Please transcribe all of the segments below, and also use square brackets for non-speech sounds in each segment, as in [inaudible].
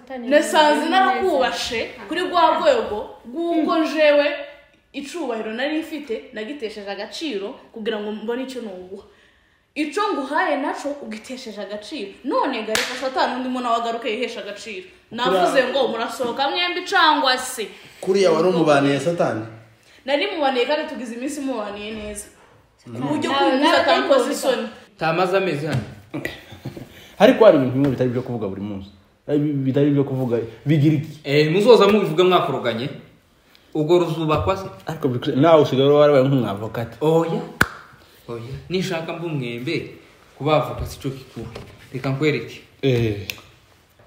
satani nasanze narakubashe. kuri rwa rwego rw'uko njewe icubahiro nari mfite nagitesheje agaciro kugira ngo mbone icyo nuguha. Icyo nguhaye naco ugitesheje agaciro. None gareka satani undi muntu wagaruke yihesha agaciro. Navuze ngo murasohoka mwembi cangwa se. Kuriya wari umubaniye satani? Nari mubaniye kandi tugize iminsi mubaniye neza. Ku buryo Nawe- nawe atamkoze ariko- isoni tamaze amezi hano. Ariko hari ibintu bimwe bitari ibyo kuvuga buri munsi. Bitari ibyo kuvuga bigira iki Eh, muzoza mubivuga mwakoroganye ubwo ruzubakwa se? Ariko nawe usigaye warabaye nk'umwavokati oya oya nishaka mba umwembe kubavoka si cyo gikuru reka nkwereke.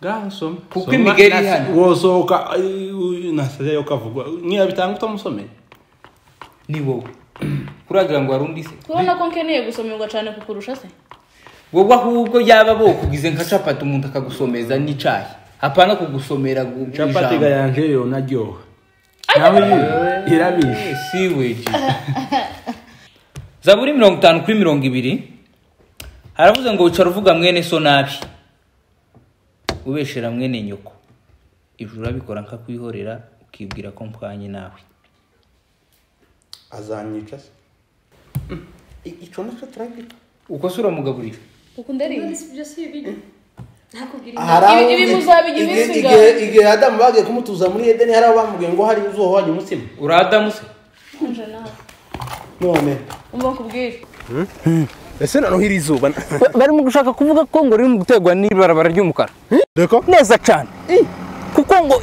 Ngaho soma Kuko imigeri ihari. wosohoka nasaze yo kavugwa. Niba bitanga utamusomeye ni wowe. [clears throat] Kuragira ngo warundi se urabona ko nkeneye gusomerwa cyane kukurusha se. Wowe ahubwo yaba bokugize nka capati umuntu akagusomeza n'icayi hapana kugusomera gu- capati yanje yo naryoha. Nawe iyi irabishe Eh, siweji zaburi mirongo itanu kuri mirongo ibiri. Haravuze ngo wicara uvuga mwene so nabi. Ubeshera mwene nyoko. Ijuru urabikora nkakwihorera ukibwira ko mpwanye nawe. Azanyica se? Icyo na cyo turabwira uko se uramugaburira ukunda ari None si ibyo si ibiryo ntakubwira hari aho Ibi- ibi muzabigira igihe- adamu bagiye kumutuza muri edeni hari aho bamubwiye ngo hari uzuba wajya umutsima uradamu se nje nawe none umva nkubwire ese noneho iri zuba barimo gushaka kuvuga ko ngo riri mu guterwa n'ibarabara ry'umukara neza cyane kuko ngo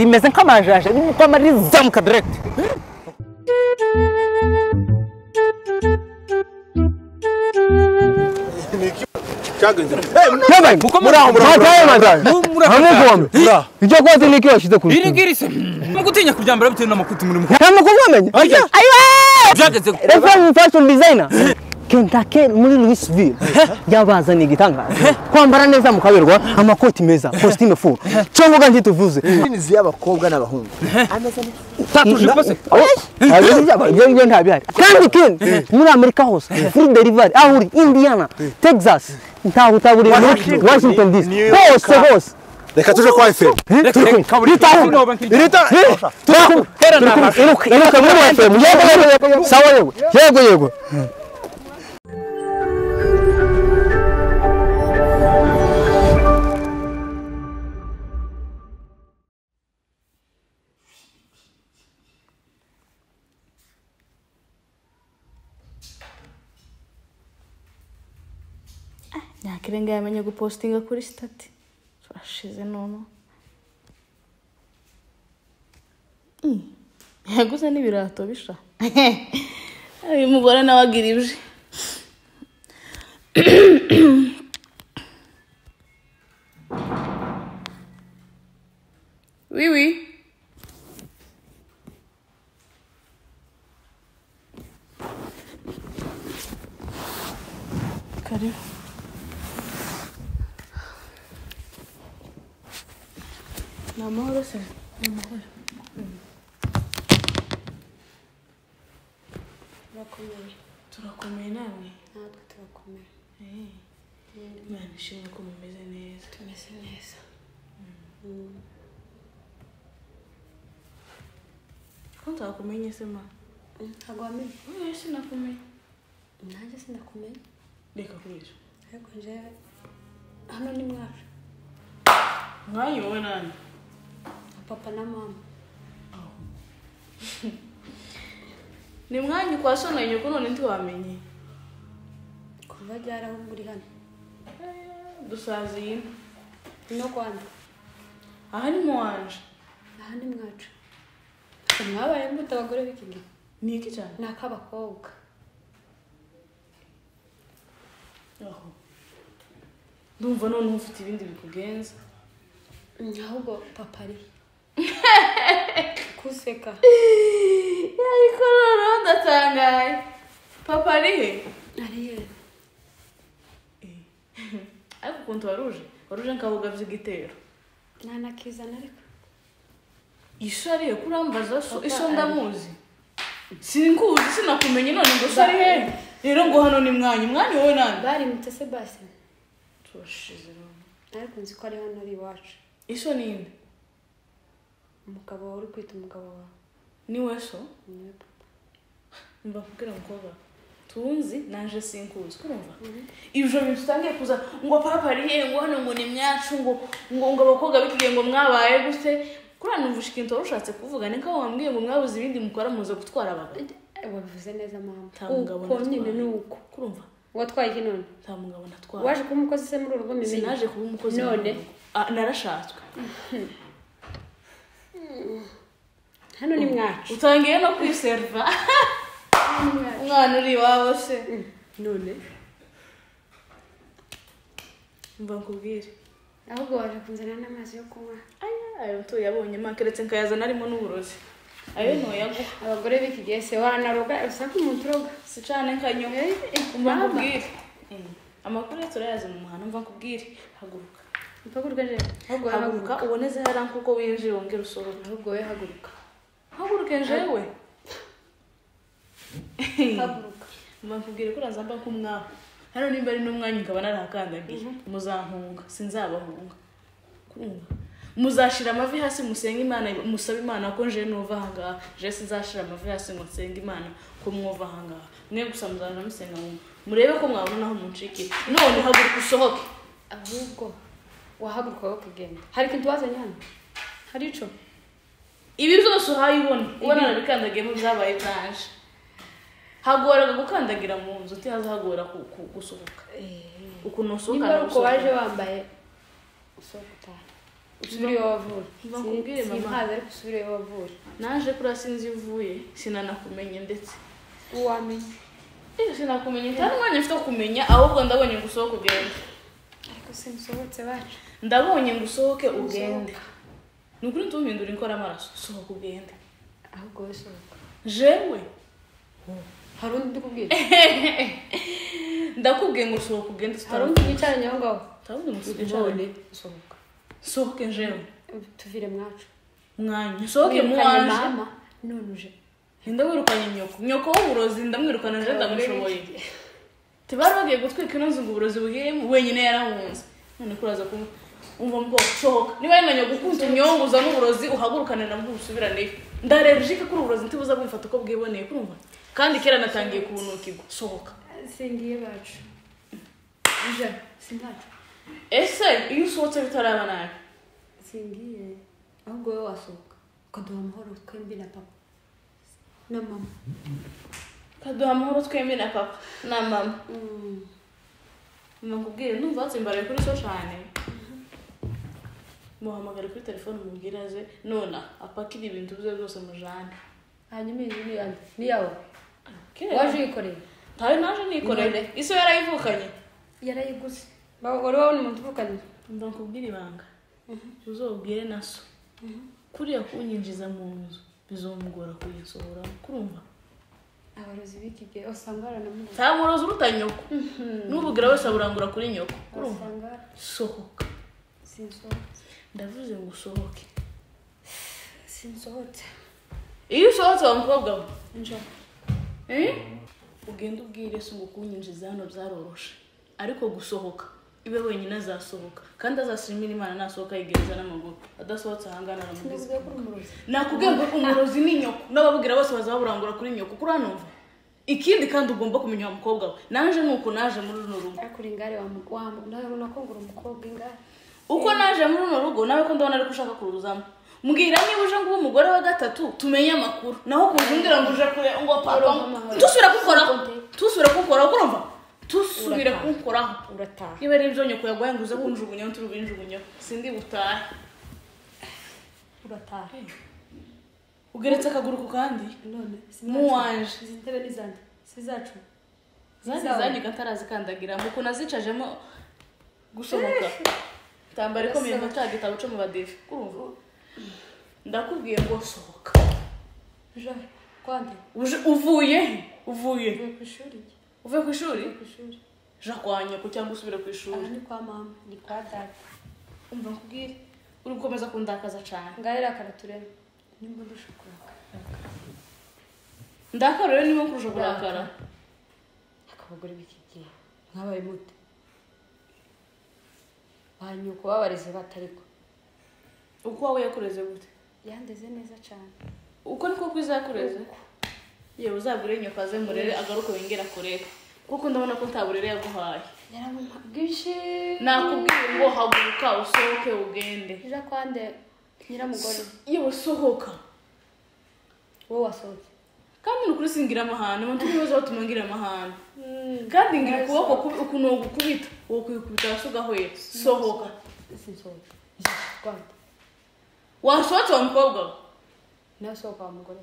rimeze nk'amajaje ririmo kwama rizamuka direct icyokozi ni ikibashyize ku rutugu mugutinya kuryambara bitewe n'amakuti murimo nta makuru wamenye ayo reference fashion designer kentake muri louisville yabazaniye igitangaza kwambara neza mukaberwa amakoti meza costume full cyo mvuga ntituvuze imizi y'abakobwa n'abahungu kandi ikindi muri amerika hose free delivery aho uri indiana texas ntaho utaburira washington dc hose hose reka tuje kwa efemu sawa yego yego yego nyakirenga yamenye gupostinga kuri stati turashize none Mm. yaguze n'ibirato bisha. [laughs] Uyu mugore nawe oui [coughs] oui karibu. Ni amahoro se ni amahoro turakomeye turakomeye namwe natwe turakomeye imana ishimwe ko mumeze neza tumeze neza ko ntakumenye se ma ntabwo wamenye oya sinakumenye nanjye sinakumenya reka kubera ariko njyewe hano ni mwacu mwanya wowe nani. na papa na mama. [laughs] Ni mwanya kwa so na nyoko none ntiwamenye kuva ryari aho muri hano dusaziye no rwanda aha ni mu wanje aha ni mwacu mwabaye mbuto abagore b'iki gihe ni iki cyane ni ak'abakobwa aho ndumva noneho ufite ibindi bikugenza. Ahubwo papa ari kuseka. [laughs] Ariko noneho ndatangaye papa ari he? Ari he? Ariko ukuntu waruje waruje nkabuga by'igitero? Ntanakizana ariko isho ari he? Kurambaza so isho ndamuzi. Sinkuzi sinakumenye none ngo ari he? Rero ngo hano ni mwanya mwanya wowe nande barimutse se basi turashize ariko nzi ko ari hano ari iwacu. Iso ninde umugabo uri kwita umugabo wawe? Ni we so? Niwe papa mba kubwira mukobwa tunzi naje sinkuzi kurumva ibyo bintu utangiye kuza ngo papa ari he ngo hano ngo ni myacu ngo ngo ngo abakobwa bikigiye ngo mwabaye gute? Kuriya numvise ikintu wari ushatse kuvuga ni ko wambwiye ngo mwabuze ibindi mukora muze gutwara abagabo wabivuze neza mugabo uko nyine natwaye. ni uko. Kurumva watwaye iki none? Nta mugabo natwara waje kuba umukozi se muri uru rugo mimenya sinaje kuba umukozi None? Ah, narashatswe. [laughs] hano ni mwacu utangiye no kwiseriva umwana uri iwawe se? None mva nkubwire ahubwo waje kunzanira n'amazi yo kunywa aya ayo tuyabonye ma keretse nkayazana arimo n'uburozi ayo ntuyaguha abagore b'iki gihe se wanaroga usa nk'umuntu uroga si cane kanyo umva nkubwire amakuru ye turayazi mu muhanda umva nkubwire haguruka. Haguruka uboneze hariya kuko winjiye wongera usohoke ahubwo wowe haguruka. Haguruke njewe haguruka mba nkubwire ko uraza mba nk'umwaku hano nimba ari n'umwanya ukaba narahakandagiye muzahunga sinzabahunga kumva muzashira amavi hasi musenge imana musabe imana ko nje nuva ahangaha je sinzashira amavi hasi ngo nsenge imana ko mwuva ahangaha mwe gusa muzaja musenga ngo murebe ko mwabona aho muncikira none haguruka usohoke ahubwo wahaguruka wowe ukagenda hari ikintu wazanye hano hari ico ibi byose uhaye ubona. Ubona nabikandagiyemo byabaye byanje hagoraga gukandagira mu nzu utihaza hagora gusohoka. Ukuntu usohoka nimba ari uko waje wambaye usohoka utaha. Usubire iwawe wavura. Simpazi ariko usubire iwawe wavura. Naje kuriya sinzi iyo uvuye sinanakumenye ndetse. Uwamenya. Eh, sinakumenye nta n'umwanya mfite wo kumenya ahubwo ndabonye ngo usohoke ugende. Ariko simusohotse bacu. Ndabonye ngo usohoke ugende ni ukuri ntumpindura inkora amaraso? Sohoka ugende. Ahubwo wowe sohoka jewe? Hari undi ndikubwira [laughs] ndakubwiye ngo sohoka ugende hari undi wicaranye aho ngaho? None twicarane sohoka. Sohoke jewe. Tuvire mwacu. Mwanya. Sohoke mama none uje. Ndamwirukanye nyoko? Nyoko w'uburozi ndamwirukana nje ndamushoboye. tibari bagiye gutwika ino nzu ngo uburozi bugiyemo wenyine yarahunze none kuraza kuba umva ngo sohoka niba yemenya gukunda unyonguza n'uburozi uhagurukane nabwo ubusubiraneyo ndarejike kuri uburozi ntibuza bumfata uko bwiboneye kurumva kandi kera natangiye kubunukirwa sohoka. Singiye bacu. Ese iyo usohotse bitaraba nabi? Singiye ahubwo wowe wasohoka. Ukaduha amahoro twembi na papa. Na mama. Kaduha amahoro twembi na papa. Na mama. Nakubwire numva watsimbaraye kuri so cyane muhamagare kuri telefone umubwire aze nona apakire ibintu bye byose mujane. Hanyuma iyi ni yande ni yawe? Waje uyikoreye? Ntawe naje nikoreye isi yarayivukanye? Yarayiguze wari wabona umuntu uvukanye? Mba nkubwire ibanga. Uzobwire na so. Kuriya kunyinjiza mu nzu bizomugora kuyisohoramo kurumva? Abarozi b'iki gihe usanga baranamuzi nta murozi uruta nyoko. N'ububwira wese aburangura kuri nyoko. Kurumva? Sohoka. Sinsohotse. Ndavuze ngo usohoke. Sinsohotse. Iyo usohotse wa mukobwa we? Njo Eh? ugenda ubwire se ngo kunyinjiza hano byaroroshe. Ariko gusohoka. Ibe wenyine azasohoka. Kandi azashimira imana nasohoka yigereza n'amaguru. Adasohotse uri umurozi. Nakubwiye ngo umurozi ni nyoko n'ababwira bose bazaburangura kuri nyoko kuri hano mva. Ikindi kandi ugomba kumenya wa mukobwa we. Naje nuko naje muri runo rugo. Ariko uri ingare wa mu- wa mu- nawe ubona ko ngo uri umukobwa ingare. Uko naje muri runo rugo nawe ko ndabona ariko ushaka kuruzamo. Mbwira niba uje ngo ube umugore wa gatatu tumenye amakuru. Naho kuza umbwira ngo uje kure ngo papa tusubira kukoraho. Tusubira kukoraho kurumva tusubire kukoraho. Urataha. Niba ari ibyo nyoko yaguhaye ngo uze kunjugunyaho turi bunjugunyaho sindi butahe. Urataha. Ugeretse akaguru ku kandi? None. Muwanje. izi ntebe ni zande si zacu zandi Zawe. zanyu gatarazikandagira mu kuntu azicajemo gusohoka tambara ikomeye nka cya gitabo cyo mu badefi kurumva ndakubwiye ngo sohoka. Uvuye? He uvuye uvuye ku ishuri? Ja kwa nyoko cyangwa usubire ku ishuri. Ni kwa mama. Ni kwa dada. Umva nkubwire. Uri gukomeza kundakaza cyane ngaho irakara turebe nimba ndusha kurakara ndakara rero niba nkurusha kurakara abagore b'iki gihe. Mwabaye mute? Ba nyoko babareze batariko uko wowe yakureze gute? Yandeze neza cyane uko niko kwiza yakureze yewe uzabwire nyoko aze murere agaruke wongera kurera kuko ndabona ko nta burere yaguhaye. Nakubwiye ngo haguruka usohoke ugende. Nyiramugore? Yewe sohoka. Wowe wasohotse kandi ni ukuri singira amahane muntu n'ibibazo batuma ngira amahane. Kandi ngira ukuboko ukuntu wogukubita wokwikubita hasi ugahwera sohoka. Wasohotse wa mukobwa we nawe sohoka wa mugore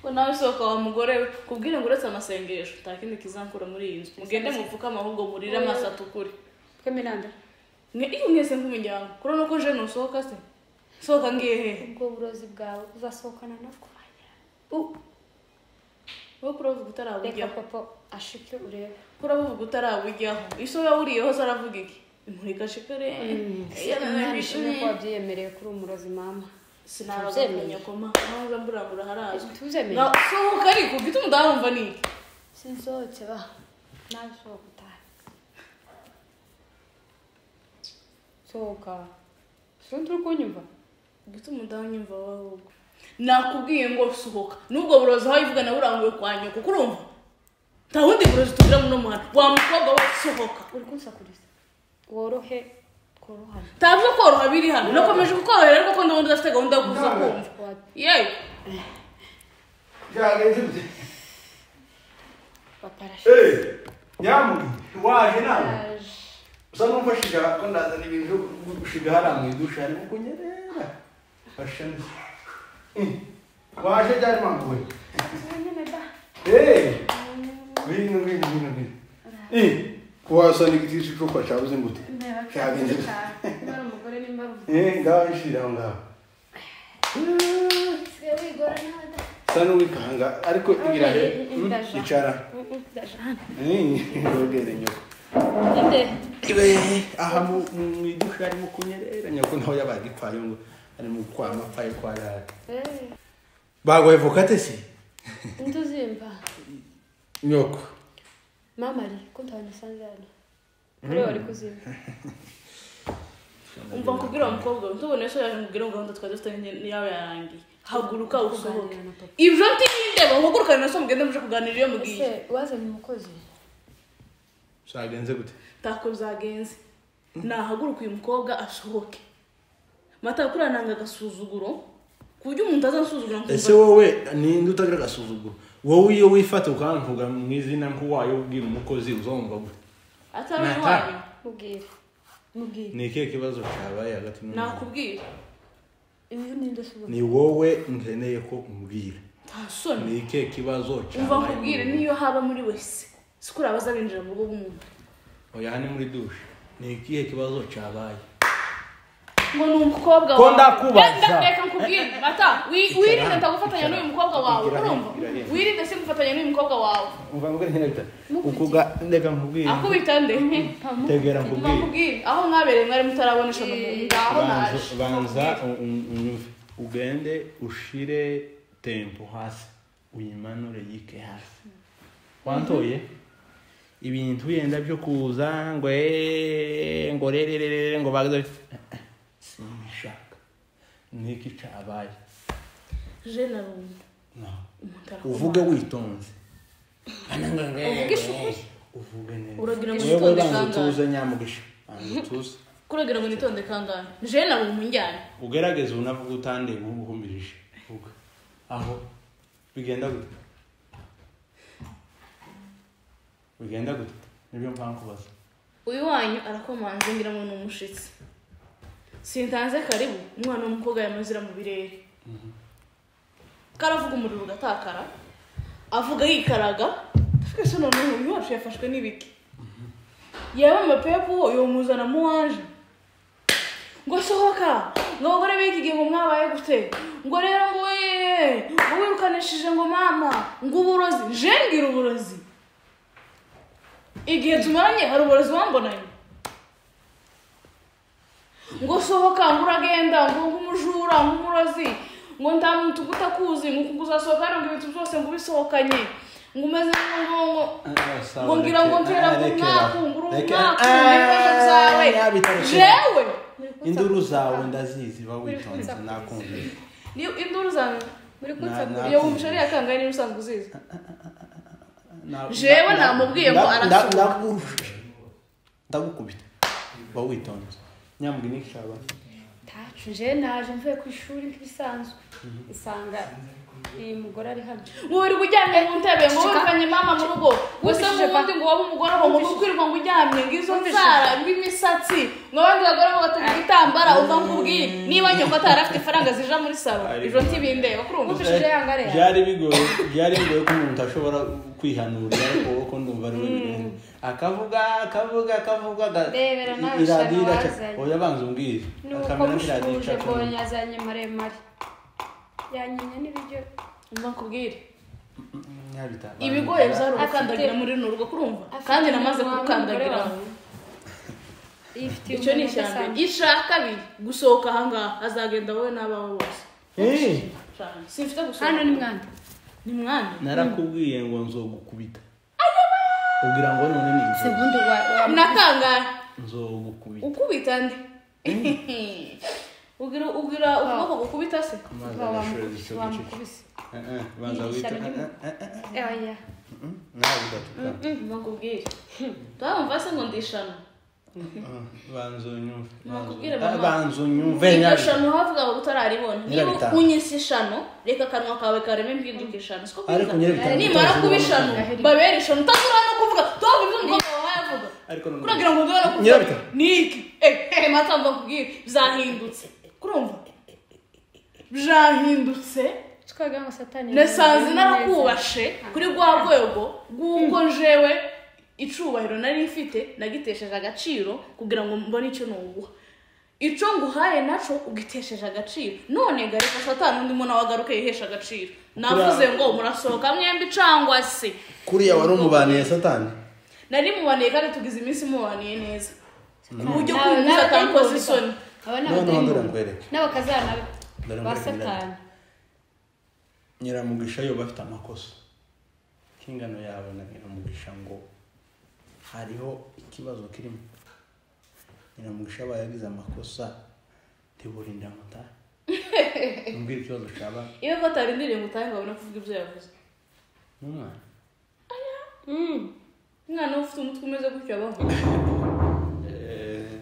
ngo nawe sohoka wa mugore we kubwire ngo uretse amasengesho nta kindi kizankura muri iyi nzu. Mugende mupfukame ahubwo murire amaso atukure mwe iyo mwese nk'umuryango kurabona ko jene usohoka se? Sohoka ngiye hehe ubwo burozi bwawe uzasohokana nabwo wowe reka utarabujyaho papa ashike urebe kuravuga utarabujyaho iso yawuriyeho se aravuga iki imurika shikare nishimye ko wabyiyemereye kuri umurozi mama sinabaganya koma ntaza mburambura harazwi tuzemeye Na- sohoka ariko ufite umudamu ni iki sinsohotse ba nawe sohoka utahe sohoka sinzi uri kunyumva ufite umudamu nyumva wowe ahubwo nakubwiye ngo sohoka n'ubwo burozi aho ivuga nawe uranguye kwa nyoko kurumva nta wundi burozi tugira muno muhanda wa mukobwa we sohoka. Uri kunsakuriza worohe tworohane ntabyo koroha biri hano. Nakomeje kukorohera ariko ko ndabona udafite gahunda yo kuza kumva yewe nyamugi waje nawe usa n'umfashije ko ndazana ibintu byo gushiga hariya mu idusha harimo kunyerera fasha Eh, waje byari mpamvu we eee ngwino ngwino ngwino ngwino Eh, wasa n'igiti cy'icupa cyabuze ngute cyagenze Eh, ngaho ishira aho ngaho sigaye wigora nawe da sa n'uwikanga ariko igira he? ndaja. icara wegere nyoko aha mu idusha harimo kunyerera nyoko nawe yabaga ipfayo ngo ari mu kwama apfayo kwa rara eh. Bagoye vokate se nduzimva [laughs] nyoko mama ari ko ntabamusanze hano kuri wari kuzimva umva nkubwira wa mukobwa we tubone so yaje nkubwira ngo gahunda twari dufite ni- yawe yarangiye haguruka usohoke ibyo ntibindeba uhagurukane na so mugende muje kuganira iyo mubwiye ese wazanye umukozi zagenze gute tako byagenze nahaguruka uyu mukobwa asohoke mata kuriya nanga agasuzuguro ku buryo umuntu azasuzugura ese wowe ninde utagira agasuzuguro wowe iyo wifata ukamvuga mu izina nk'uwayo ubwira umukozi uzumva gute? Atari iwanyu mubwire. Mubwire. Ni ikihe kibazo cyabaye hagati n'umuntu nakubwira. Ni wowe nkeneye ko umbwira. Ni ikihe kibazo umva cyabaye nkubwire muri- niyo haba muri wese. Si kuri abaza binjira mu rugo rw'umuntu. Oya ni muri dushe ni ikihe kibazo cyabaye? Ngo ni umukobwa Ko wawe. ndakubaza. Reka- nkubwire. Mata wi- wirinde ndagufatanya n'uyu mukobwa wawe urumva? Wirinde si gufatanya n'uyu mukobwa wawe. Umva bita. Ukuga ndeka nkubwire. Akubita nde? Tegera nkubwire. nkubwire aho mwabereye mwari mutarabonesha mu ngaho naje. banza u- u- unyumve. Ugende ushire tempo hasi. Uyimanure yike hasi. Wantoye? Ibintu yenda byo kuza ngo eh, ngo rererere ngo baze niki cyabaye je na rumwe No. umuntu arakomanga. uvuge witonze uvuge neza. Uragira ngo nitonde kangahe utuze nyamugisha? Banza utuze. Kuragira ngo nitonde kangahe je na rumwe njyane ugerageze unavuga utande uhumirije vuga. Aho? Bigenda gute? Bigenda gute? Nibyo mpamvu kubaza uyu wanyu arakomanze ngira ngo ni umushitsi sintanze karibu. Umwana w'umukobwa yamazira mu birere. Karavuga umuriro ugatakara avuga yikaraga. Twese noneho uyu wacu yafashwe n'ibiki yaba amapepu yomuzana mu wanje ngo sohoka ngo abagore b'iki gihe ngo mwabaye gute? Ngo rero ngo we ngo wirukanishije ngo mama ngo uburozi. Je ngira uburozi. Igihe tumaranye hari uburozi wambonanye? Ngo sohoka ngo uragenda ngo nk'umujura nk'umurozi ngo nta muntu utakuzi ngo uzasohoka hano ngo ibintu byose ngo ubisohokanye ngo umeze ngo ngo ngo ngo ngira ngo ntera ku mwaku ngo uri umwaku ngo ibibazo byawe jewe induru zawe ndazizi ba witonze nakumvira niyo induru zawe muri Na- kunsakura na- iyo wumva ari akangahe niba usanzwe uzizi Na- Jewe na- namubwiye ngo nda- nda- arasohoka. ndagusha. ndagukubita ba witonze nyambwi n'ishaba tacu je naje mvuye ku ishuri nk'ibisanzwe isanga iyi mugore ari hano wowe uri uryamye mu ntebe ngo wirukanye mama mu rugo. Gusa nk'ubundi ngo wabe umugore aho ngo ukwirirwa ngo uryamye ngo izo nzara ngo imisatsi ngo abandi bagore bo batega ibitambara uva nkubwire niba nyoko atari afite ifaranga zija muri salo. Ijo ntibindeba. Kurumva wumvishije yangare byari bigoye byari bigoye ko umuntu ashobora kwihanurira ariko wowe ko ndumva ari we birenze akavuga akavuga akavuga Rebera nawe iradiyo wazanye. oya banza umbwire. Akamera nk'iradiyo mushuje icaca mbonye azanye maremare. Yanyenye n'ibiryo. Umva nkubwire. Nyabitanga ibigoye byari ugukandagira muri runo rugo kurumva. kandi namaze. [laughs] Yifitiye icyo ni udasanzwe. icya kabiri gusohoka ahangaha azagenda wowe n'abawe bose. Eh, simfite gusohoka. Hano ni mwana ni mwana narakubwiye ngo nzogukubita. Ubwira ngo none ni wa- nakangahe nzogukubita. Ukubita ndi [laughs] ugira ugira ukuboko gukubita se amazi wa- arashoreza wamukubise icyo gice wamukubise Eh, eh, banza wita Ishyano eh, rimwe. eh, eh, eh, oya nawe ugatukana mbakubwire twabumva se ngo ndishano banza unyumve Nakubwire Banza- mama. banza unyumve iryo nyabitanga. shano havuga ngo utararibona niba Nyirabitanga. unyise ishano reka akanwa kawe kareme mbwirwa ishano siko Ariko nyirabitanga nimara utazi kuba ubona ishano ko- babera ishano utazura no kuvuga tuvuga ibyo umukobwa wawe yavuga ariko none- kuragira ngo ndebe no kuvuga Nyirabitanga. ni iki eh eh mata mbakubwire byahindutse kurumva byahindutse satani nasanze narakubashe kuri rwa rwego rw'uko njewe icubahiro nari mfite nagitesheje agaciro kugira ngo mbone icyo nuguha icyo nguhaye naco ugitesheje agaciro. None gareka satani undi muntu wagaruke yihesha agaciro. Navuze ngo murasohoka mwembi cangwa se. Kuriya wari umubaniye satani? Nari mubaniye kandi tugize iminsi mubaniye neza. Ku buryo Nawe- nawe atankoze ndabibona. isoni aba ni abadayimoni. n'abakazana ba satani nyiramugisha yo bafite amakosa. K'ingano yawe na nyiramugisha ngo hariho ikibazo kirimo. Nyiramugisha aba yagize amakosa ntiburinda amata [laughs] mbwira ikibazo cyaba iyo ko atarindiriye ngo utahe ngo abone kuvuga ibyo yavuze. N'umwana. Umwana ufite umutwe umeze gutyo abaho [laughs]